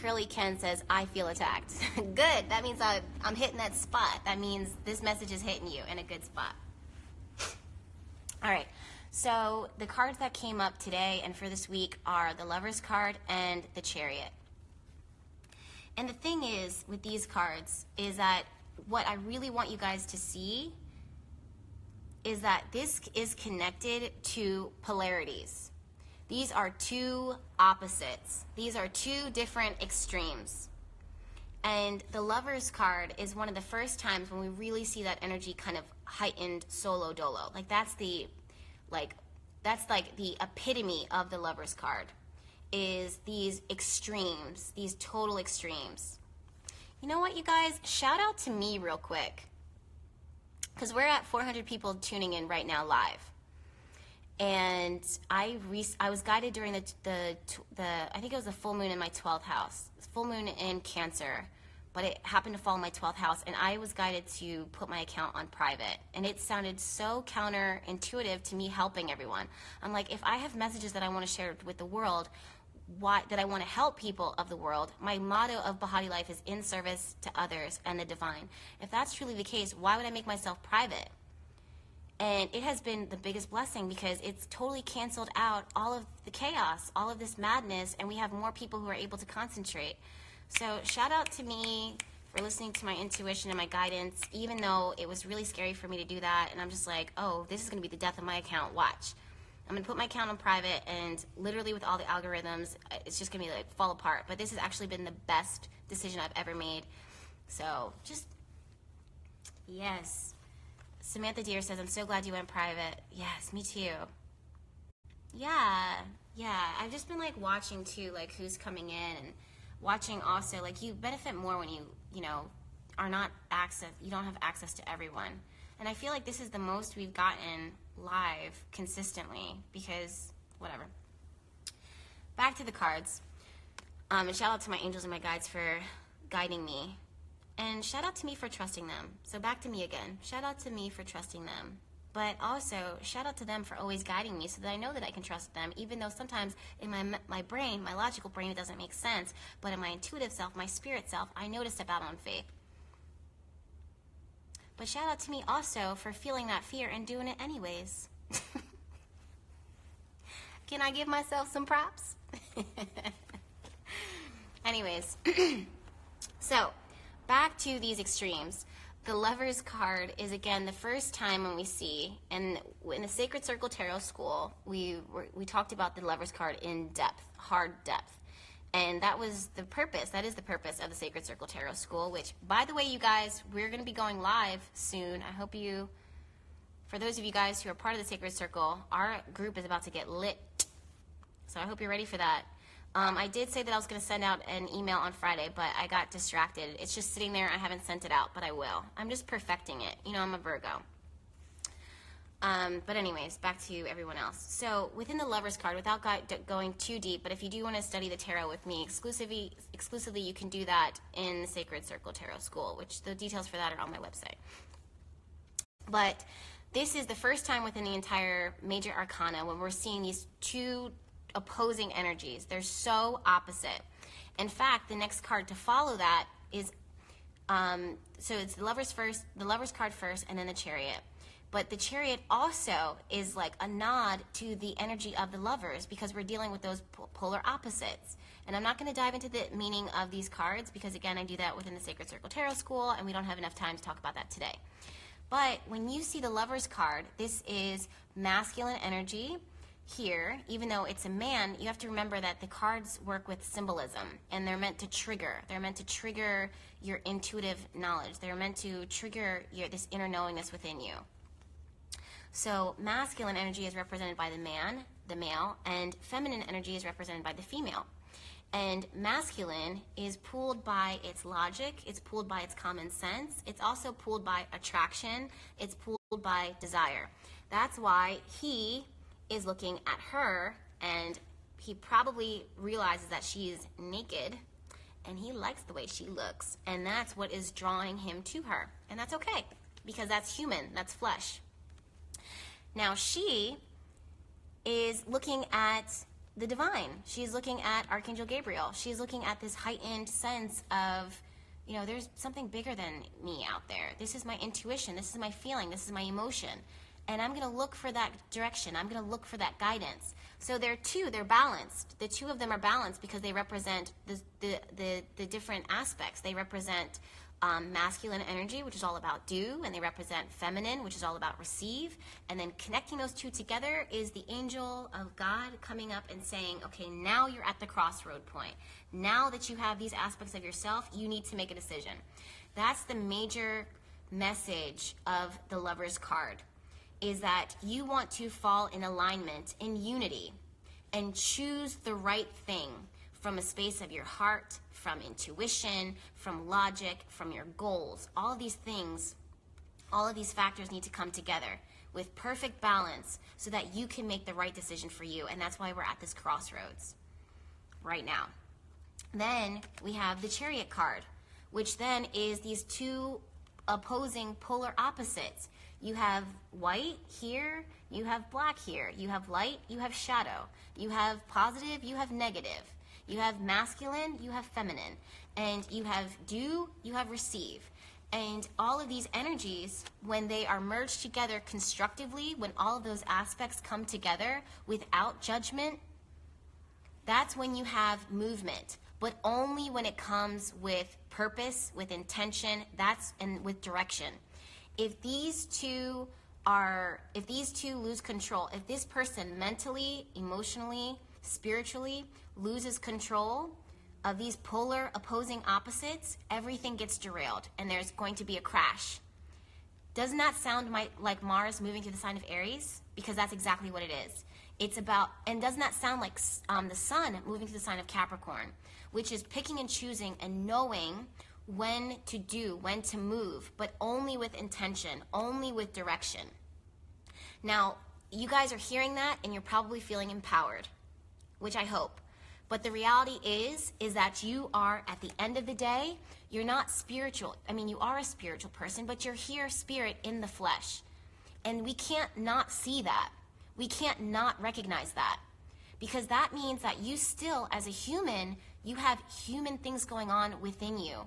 Curly Ken says, I feel attacked. [LAUGHS] good. That means I, I'm hitting that spot. That means this message is hitting you in a good spot. [LAUGHS] All right. So the cards that came up today and for this week are the Lover's card and the Chariot. And the thing is with these cards is that what I really want you guys to see is that this is connected to polarities. These are two opposites. These are two different extremes. And the Lover's card is one of the first times when we really see that energy kind of heightened solo dolo. Like that's the like that's like the epitome of the Lover's card is these extremes, these total extremes. You know what, you guys? Shout out to me real quick. Because we're at 400 people tuning in right now live and I re- I was guided during the, the the I think it was the full moon in my 12th house, full moon in Cancer, but it happened to fall in my 12th house, and I was guided to put my account on private, and it sounded so counterintuitive to me helping everyone. I'm like, if I have messages that I want to share with the world, why that I want to help people of the world. My motto of Behati Life is in service to others and the divine. If that's truly the case, why would I make myself private? And it has been the biggest blessing because it's totally canceled out all of the chaos, all of this madness, and we have more people who are able to concentrate. So, shout out to me for listening to my intuition and my guidance, even though it was really scary for me to do that. And I'm just like, oh, this is going to be the death of my account. Watch. I'm going to put my account on private, and literally with all the algorithms, uh, it's just going to be like fall apart. But this has actually been the best decision I've ever made. So, just, yes. Samantha Deer says, I'm so glad you went private. Yes, me too. Yeah, yeah. I've just been like watching too, like who's coming in and watching also, like you benefit more when you, you know, are not access, you don't have access to everyone. And I feel like this is the most we've gotten live consistently because whatever. Back to the cards. Um, and shout out to my angels and my guides for guiding me. And shout out to me for trusting them. So back to me again. Shout out to me for trusting them. But also, shout out to them for always guiding me so that I know that I can trust them, even though sometimes in my, my brain, my logical brain, it doesn't make sense. But in my intuitive self, my spirit self, I know to step out on faith. But shout out to me also for feeling that fear and doing it anyways. [LAUGHS] Can I give myself some props? [LAUGHS] anyways, [CLEARS THROAT] so back to these extremes. The Lover's card is again the first time when we see, and in the Sacred Circle Tarot School, we we talked about the Lover's card in depth, hard depth. And that was the purpose. That is the purpose of the Sacred Circle Tarot School, which, by the way, you guys, we're going to be going live soon. I hope you, for those of you guys who are part of the Sacred Circle, our group is about to get lit. So I hope you're ready for that. Um, I did say that I was going to send out an email on Friday, but I got distracted. It's just sitting there. I haven't sent it out, but I will. I'm just perfecting it. You know, I'm a Virgo. Um, but anyways, back to everyone else. So within the Lover's card, without going too deep, but if you do want to study the tarot with me exclusively, exclusively, you can do that in the Sacred Circle Tarot School, which the details for that are on my website. But this is the first time within the entire major arcana when we're seeing these two opposing energies. They're so opposite. In fact, the next card to follow that is um, so it's the lovers first, the lovers card first, and then the chariot. But the chariot also is like a nod to the energy of the lovers because we're dealing with those polar opposites. And I'm not going to dive into the meaning of these cards because, again, I do that within the Sacred Circle Tarot School, and we don't have enough time to talk about that today. But when you see the Lover's card, this is masculine energy here. Even though it's a man, you have to remember that the cards work with symbolism, and they're meant to trigger. They're meant to trigger your intuitive knowledge. They're meant to trigger your, this inner knowingness within you. So masculine energy is represented by the man, the male, and feminine energy is represented by the female. And masculine is pulled by its logic, it's pulled by its common sense, it's also pulled by attraction, it's pulled by desire. That's why he is looking at her and he probably realizes that she is naked and he likes the way she looks. And that's what is drawing him to her. And that's okay because that's human, that's flesh. Now, she is looking at the divine. She's looking at Archangel Gabriel. She's looking at this heightened sense of, you know, there's something bigger than me out there. This is my intuition. This is my feeling. This is my emotion. And I'm going to look for that direction. I'm going to look for that guidance. So they're two, they're balanced. The two of them are balanced because they represent the, the, the, the different aspects. They represent um, masculine energy, which is all about do, and they represent feminine, which is all about receive. And then connecting those two together is the angel of God coming up and saying, okay, now you're at the crossroad point. Now that you have these aspects of yourself, you need to make a decision. That's the major message of the lover's card is that you want to fall in alignment in unity and choose the right thing from a space of your heart from intuition, from logic, from your goals. All of these things, all of these factors need to come together with perfect balance so that you can make the right decision for you. And that's why we're at this crossroads right now. Then we have the chariot card, which then is these two opposing polar opposites. You have white here, you have black here. You have light, you have shadow. You have positive, you have negative. You have masculine, you have feminine. And you have do, you have receive. And all of these energies, when they are merged together constructively, when all of those aspects come together without judgment, that's when you have movement. But only when it comes with purpose, with intention, that's and with direction. If these two are, if these two lose control, if this person mentally, emotionally, spiritually loses control of these polar opposing opposites, everything gets derailed and there's going to be a crash. Doesn't that sound my, like Mars moving to the sign of Aries? Because that's exactly what it is. It's about, and doesn't that sound like um, the sun moving to the sign of Capricorn, which is picking and choosing and knowing when to do, when to move, but only with intention, only with direction. Now, you guys are hearing that and you're probably feeling empowered, which I hope. But the reality is, is that you are, at the end of the day, you're not spiritual. I mean, you are a spiritual person, but you're here, spirit, in the flesh. And we can't not see that. We can't not recognize that. Because that means that you still, as a human, you have human things going on within you.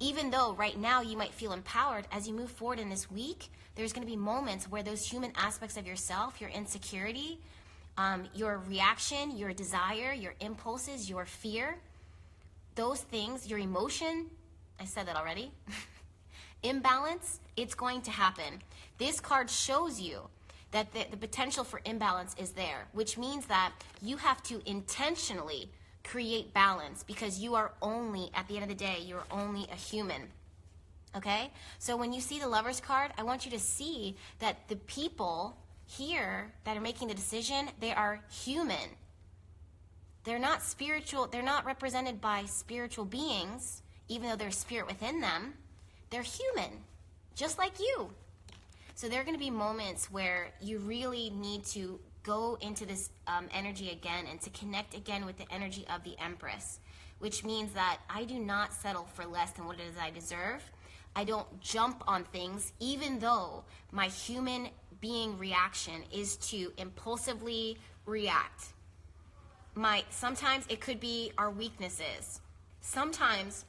Even though right now you might feel empowered, as you move forward in this week, there's going to be moments where those human aspects of yourself, your insecurity, um, your reaction, your desire, your impulses, your fear, those things, your emotion, I said that already, [LAUGHS] imbalance, it's going to happen. This card shows you that the, the potential for imbalance is there, which means that you have to intentionally create balance because you are only, at the end of the day, you're only a human. Okay? So when you see the lover's card, I want you to see that the people here that are making the decision, they are human. They're not spiritual, they're not represented by spiritual beings, even though there's spirit within them. They're human, just like you. So there are going to be moments where you really need to go into this um, energy again and to connect again with the energy of the Empress, which means that I do not settle for less than what it is I deserve. I don't jump on things, even though my human being reaction is to impulsively react. My sometimes it could be our weaknesses. Sometimes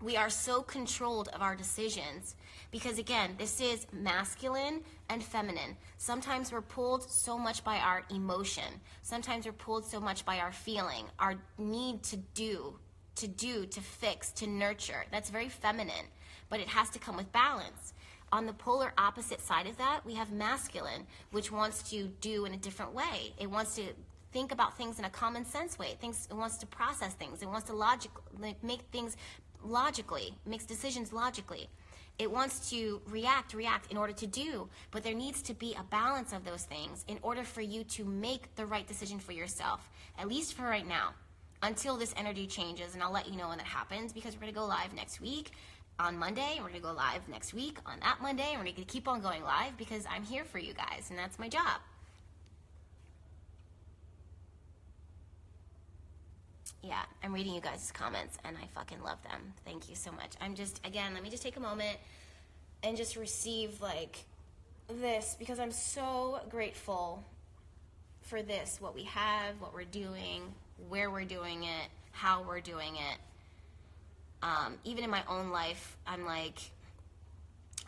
we are so controlled of our decisions because again, this is masculine and feminine. Sometimes we're pulled so much by our emotion. Sometimes we're pulled so much by our feeling, our need to do, to do, to fix, to nurture. That's very feminine, but it has to come with balance. On the polar opposite side of that, we have masculine, which wants to do in a different way. It wants to think about things in a common sense way. It, thinks, it wants to process things. It wants to logic, make things logically, makes decisions logically. It wants to react, react in order to do, but there needs to be a balance of those things in order for you to make the right decision for yourself, at least for right now, until this energy changes. And I'll let you know when that happens because we're going to go live next week on Monday, we're going to go live next week on that Monday, and we're going to keep on going live because I'm here for you guys, and that's my job. Yeah, I'm reading you guys' comments, and I fucking love them. Thank you so much. I'm just, again, let me just take a moment and just receive, like, this because I'm so grateful for this what we have, what we're doing, where we're doing it, how we're doing it um, even in my own life, I'm like,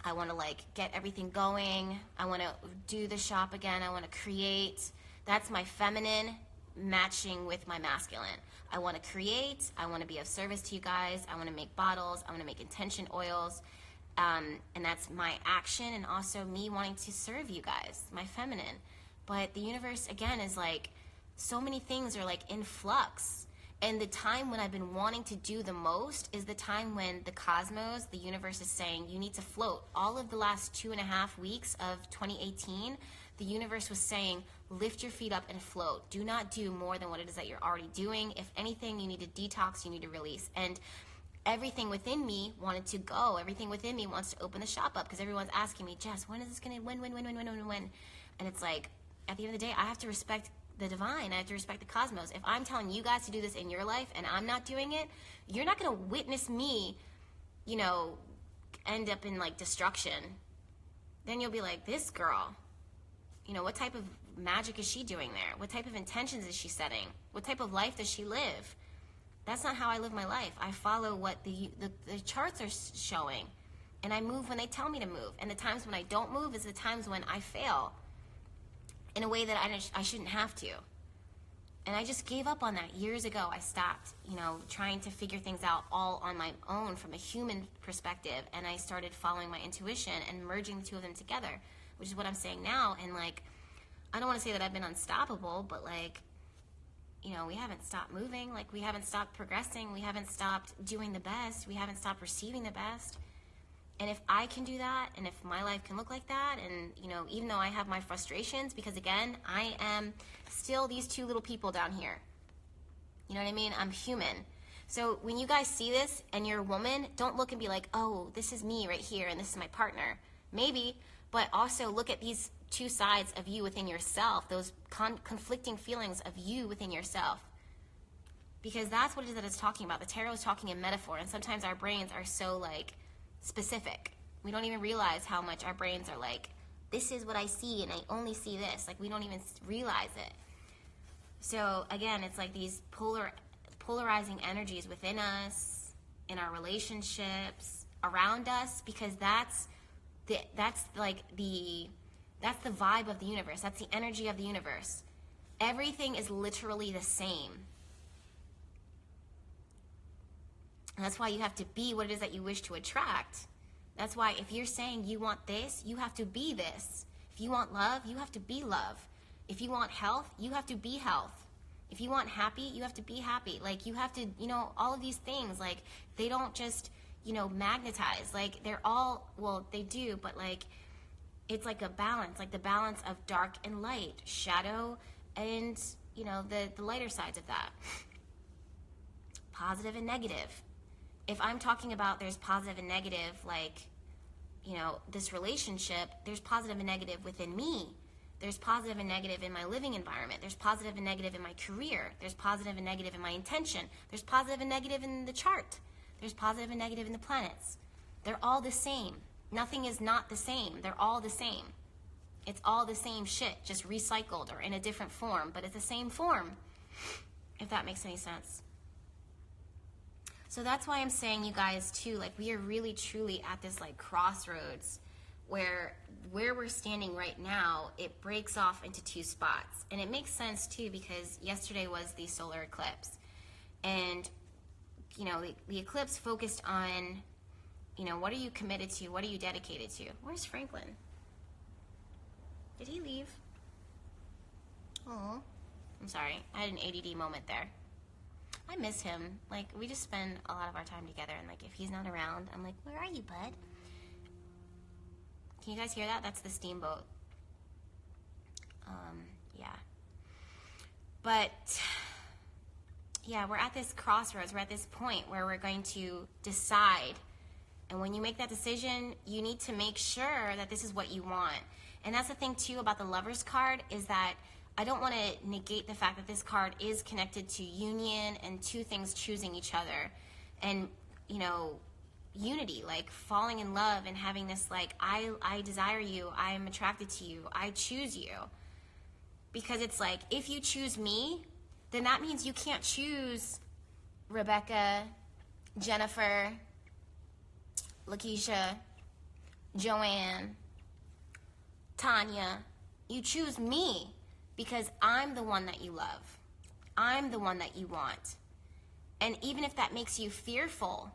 I want to like get everything going. I want to do the shop again. I want to create. That's my feminine matching with my masculine. I want to create. I want to be of service to you guys. I want to make bottles. I want to make intention oils. Um, and that's my action and also me wanting to serve you guys, my feminine. But the universe, again, is like so many things are like in flux and the time when I've been wanting to do the most is the time when the cosmos, the universe is saying, you need to float. All of the last two and a half weeks of 2018, the universe was saying, lift your feet up and float. Do not do more than what it is that you're already doing. If anything, you need to detox, you need to release. And everything within me wanted to go. Everything within me wants to open the shop up because everyone's asking me, Jess, when is this going to, when, when, when, when, when, when, when? And it's like, at the end of the day, I have to respect the divine. I have to respect the cosmos. If I'm telling you guys to do this in your life and I'm not doing it, you're not going to witness me, you know, end up in like destruction. Then you'll be like, this girl, you know, what type of magic is she doing there? What type of intentions is she setting? What type of life does she live? That's not how I live my life. I follow what the, the, the charts are showing. And I move when they tell me to move. And the times when I don't move is the times when I fail in a way that I, I shouldn't have to. And I just gave up on that years ago. I stopped, you know, trying to figure things out all on my own from a human perspective. And I started following my intuition and merging the two of them together, which is what I'm saying now. And like, I don't want to say that I've been unstoppable, but like, you know, we haven't stopped moving. Like, we haven't stopped progressing. We haven't stopped doing the best. We haven't stopped receiving the best. And if I can do that, and if my life can look like that, and you know, even though I have my frustrations, because again, I am still these two little people down here. You know what I mean? I'm human. So when you guys see this and you're a woman, don't look and be like, oh, this is me right here and this is my partner. Maybe, but also look at these two sides of you within yourself, those con- conflicting feelings of you within yourself. Because that's what it is that it's talking about. The tarot is talking in metaphor, and sometimes our brains are so like specific. We don't even realize how much our brains are like, this is what I see, and I only see this. Like, we don't even realize it. So, again, it's like these polar, polarizing energies within us, in our relationships, around us, because that's the, that's like the that's the vibe of the universe. That's the energy of the universe. Everything is literally the same. And that's why you have to be what it is that you wish to attract. That's why if you're saying you want this, you have to be this. If you want love, you have to be love. If you want health, you have to be health. If you want happy, you have to be happy. Like you have to, you know, all of these things like they don't just, you know, magnetize. Like they're all well, they do, but like it's like a balance, like the balance of dark and light, shadow and, you know, the the lighter sides of that. Positive and negative if I'm talking about there's positive and negative, like, you know, this relationship, there's positive and negative within me. There's positive and negative in my living environment. There's positive and negative in my career. There's positive and negative in my intention. There's positive and negative in the chart. There's positive and negative in the planets. They're all the same. Nothing is not the same. They're all the same. It's all the same shit, just recycled or in a different form, but it's the same form, if that makes any sense. So that's why I'm saying, you guys, too, like we are really truly at this like crossroads where where we're standing right now, it breaks off into two spots. And it makes sense too because yesterday was the solar eclipse. And you know, the, the eclipse focused on you know, what are you committed to? What are you dedicated to? Where's Franklin? Did he leave? Oh, I'm sorry. I had an ADD moment there. I miss him. Like we just spend a lot of our time together, and like if he's not around, I'm like, where are you, bud? Can you guys hear that? That's the steamboat. Um, yeah. But yeah, we're at this crossroads. We're at this point where we're going to decide. And when you make that decision, you need to make sure that this is what you want. And that's the thing too about the lover's card is that I don't want to negate the fact that this card is connected to union and two things choosing each other. And, you know, unity, like falling in love and having this like I I desire you, I am attracted to you, I choose you. Because it's like if you choose me, then that means you can't choose Rebecca, Jennifer, Lakeisha, Joanne, Tanya. You choose me because I'm the one that you love. I'm the one that you want. And even if that makes you fearful,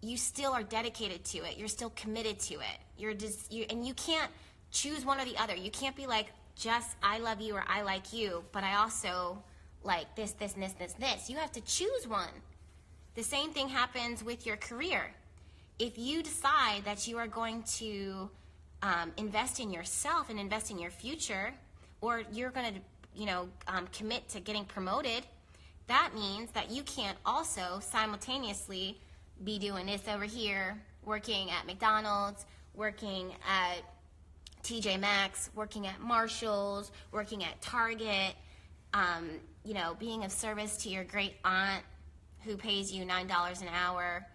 you still are dedicated to it. You're still committed to it. You're just, you, and you can't choose one or the other. You can't be like, just I love you or I like you, but I also like this, this, this, this, this. You have to choose one. The same thing happens with your career. If you decide that you are going to um, invest in yourself and invest in your future, or you're going to, you know, um, commit to getting promoted, that means that you can't also simultaneously be doing this over here, working at McDonald's, working at TJ Maxx, working at Marshall's, working at Target, um, you know, being of service to your great aunt who pays you $9 an hour.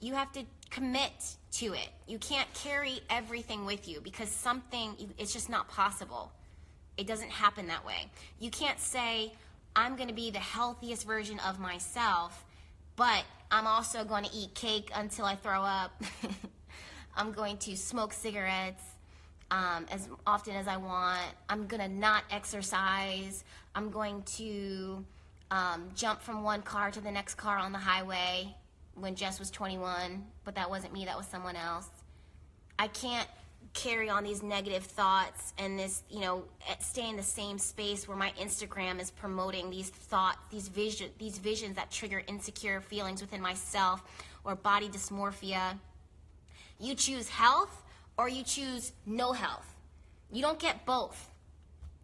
You have to commit to it. You can't carry everything with you because something, it's just not possible. It doesn't happen that way. You can't say, I'm going to be the healthiest version of myself, but I'm also going to eat cake until I throw up. [LAUGHS] I'm going to smoke cigarettes um, as often as I want. I'm going to not exercise. I'm going to um, jump from one car to the next car on the highway when Jess was 21, but that wasn't me, that was someone else. I can't carry on these negative thoughts and this, you know, stay in the same space where my Instagram is promoting these thoughts, these vision, these visions that trigger insecure feelings within myself or body dysmorphia. You choose health or you choose no health. You don't get both.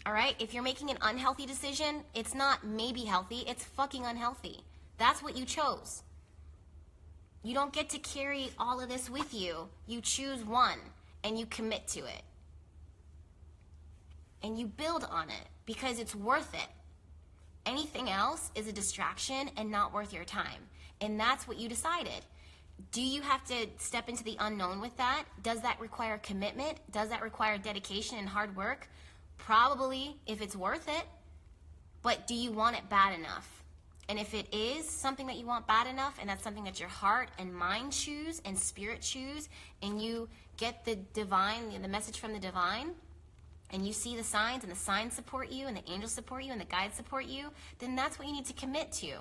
All right? If you're making an unhealthy decision, it's not maybe healthy, it's fucking unhealthy. That's what you chose. You don't get to carry all of this with you. You choose one and you commit to it. And you build on it because it's worth it. Anything else is a distraction and not worth your time. And that's what you decided. Do you have to step into the unknown with that? Does that require commitment? Does that require dedication and hard work? Probably, if it's worth it. But do you want it bad enough? And if it is something that you want bad enough, and that's something that your heart and mind choose and spirit choose, and you get the divine, the message from the divine, and you see the signs, and the signs support you, and the angels support you, and the guides support you, then that's what you need to commit to.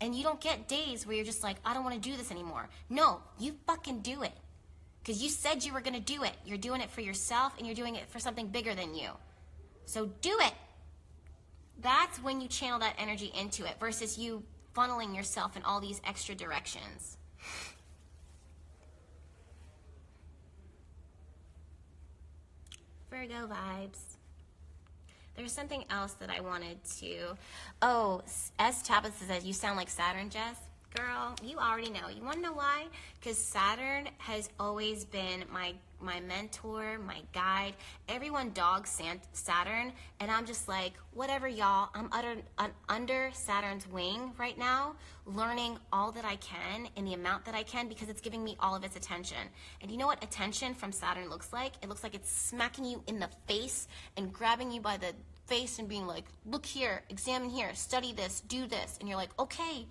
And you don't get days where you're just like, I don't want to do this anymore. No, you fucking do it. Because you said you were going to do it. You're doing it for yourself, and you're doing it for something bigger than you. So do it. That's when you channel that energy into it versus you funneling yourself in all these extra directions. Virgo vibes. There's something else that I wanted to. Oh, S. Tabitha says, You sound like Saturn, Jess. Girl, you already know. You want to know why? Because Saturn has always been my my mentor, my guide. Everyone dogs Saturn, and I'm just like, whatever, y'all. I'm under, under Saturn's wing right now, learning all that I can in the amount that I can because it's giving me all of its attention. And you know what attention from Saturn looks like? It looks like it's smacking you in the face and grabbing you by the face and being like, look here, examine here, study this, do this. And you're like, okay.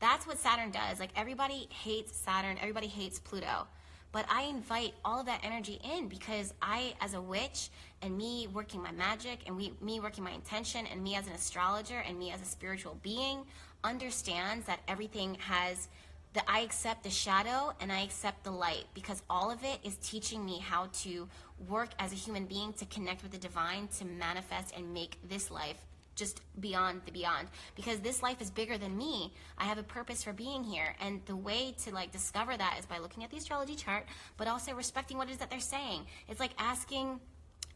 That's what Saturn does. Like everybody hates Saturn, everybody hates Pluto. But I invite all of that energy in because I, as a witch, and me working my magic, and we, me working my intention, and me as an astrologer, and me as a spiritual being, understands that everything has that I accept the shadow and I accept the light because all of it is teaching me how to work as a human being to connect with the divine, to manifest and make this life just beyond the beyond. Because this life is bigger than me. I have a purpose for being here. And the way to like discover that is by looking at the astrology chart but also respecting what it is that they're saying. It's like asking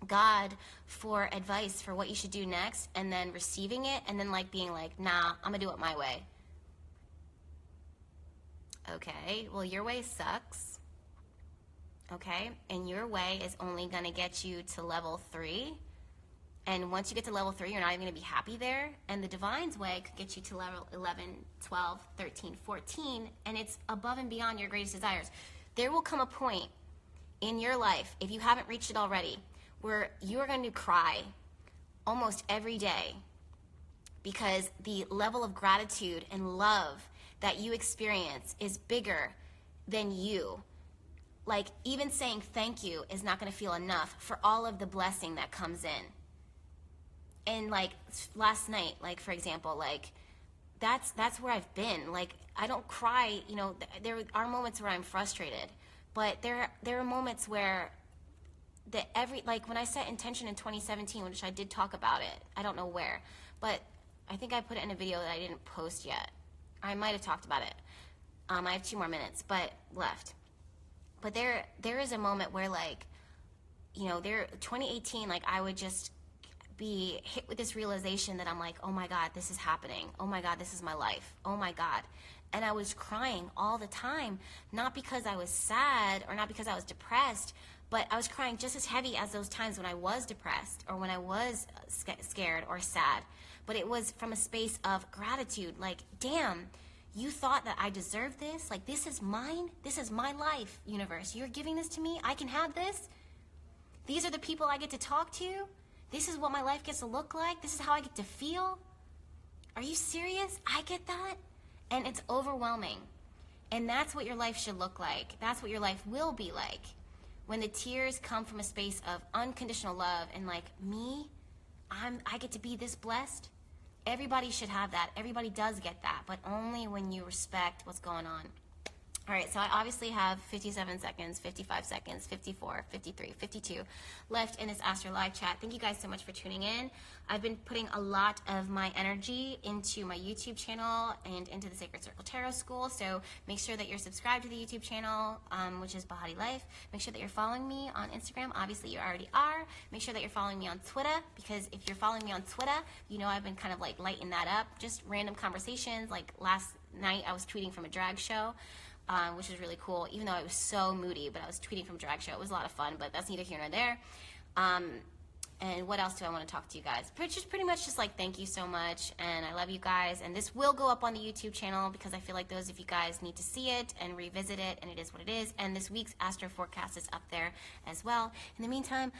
god for advice for what you should do next and then receiving it and then like being like nah i'm gonna do it my way. Okay well your way sucks. Okay and your way is only gonna get you to level three and once you get to level three, you're not even going to be happy there. And the Divine's Way could get you to level 11, 12, 13, 14, and it's above and beyond your greatest desires. There will come a point in your life, if you haven't reached it already, where you are going to cry almost every day because the level of gratitude and love that you experience is bigger than you. Like, even saying thank you is not going to feel enough for all of the blessing that comes in and like last night like for example like that's that's where i've been. Like i don't cry you know th- there are moments where i'm frustrated but there there are moments where the every like when i set intention in 2017 which i did talk about it i don't know where but i think i put it in a video that i didn't post yet. I might have talked about it. Um, i have two more minutes but left. But there there is a moment where like you know there 2018 like i would just be hit with this realization that I'm like, oh my God, this is happening. Oh my God, this is my life. Oh my God. And I was crying all the time, not because I was sad or not because I was depressed, but I was crying just as heavy as those times when I was depressed or when I was uh, scared or sad. But it was from a space of gratitude like, damn, you thought that I deserved this? Like, this is mine? This is my life, universe. You're giving this to me? I can have this? These are the people I get to talk to? This is what my life gets to look like. This is how I get to feel. Are you serious? I get that. And it's overwhelming. And that's what your life should look like. That's what your life will be like. When the tears come from a space of unconditional love and like me, I'm I get to be this blessed. Everybody should have that. Everybody does get that, but only when you respect what's going on. All right, so I obviously have 57 seconds, 55 seconds, 54, 53, 52 left in this Astro Live chat. Thank you guys so much for tuning in. I've been putting a lot of my energy into my YouTube channel and into the Sacred Circle Tarot School, so make sure that you're subscribed to the YouTube channel, um, which is Behati Life. Make sure that you're following me on Instagram. Obviously, you already are. Make sure that you're following me on Twitter, because if you're following me on Twitter, you know I've been kind of like lighting that up. Just random conversations. Like last night, I was tweeting from a drag show um, which was really cool. Even though I was so moody, but I was tweeting from drag show. It was a lot of fun, but that's neither here nor there. Um, and what else do I want to talk to you guys? Just pretty much just like thank you so much, and I love you guys. And this will go up on the YouTube channel because I feel like those of you guys need to see it and revisit it, and it is what it is. And this week's astro forecast is up there as well. In the meantime.